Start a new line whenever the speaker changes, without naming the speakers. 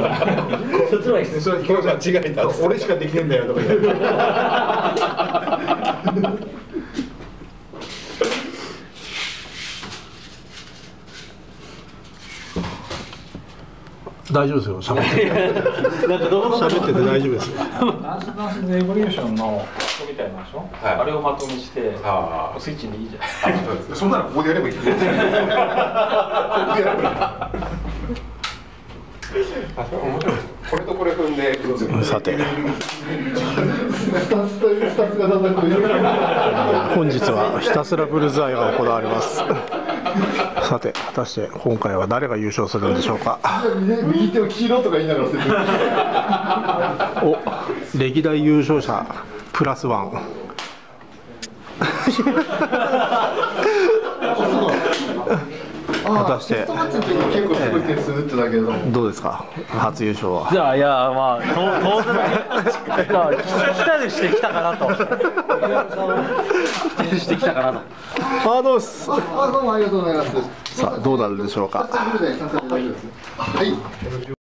そっちの方がいいです。
それ間違えた。俺しかできねえんだよとか言って。
大丈夫ですよ喋って。
なんかどう
喋ってて大丈夫ですよ。
ダンスダンスズエボリューションの人みたいなんでしょ、
はい。
あれをまとめして
あ
スイッチでいいじゃん。
あそんなのここでやればいい これとこれ踏んで
さて。本日はひたすらブルズアイが行われます。さて果たして今回は誰が優勝するんでしょうか。
右手を黄色とか言いながら
お歴代優勝者プラスワン果たして。
テストマッチの時に結構すごい点数打ってたけれども
どうですか？初優勝は。
じゃあいやまあと当然いや期待してきたかなと。期待してきたかなと。
あどうです？
あどうもありがとうございます。
さあどうなるでしょうか？
はい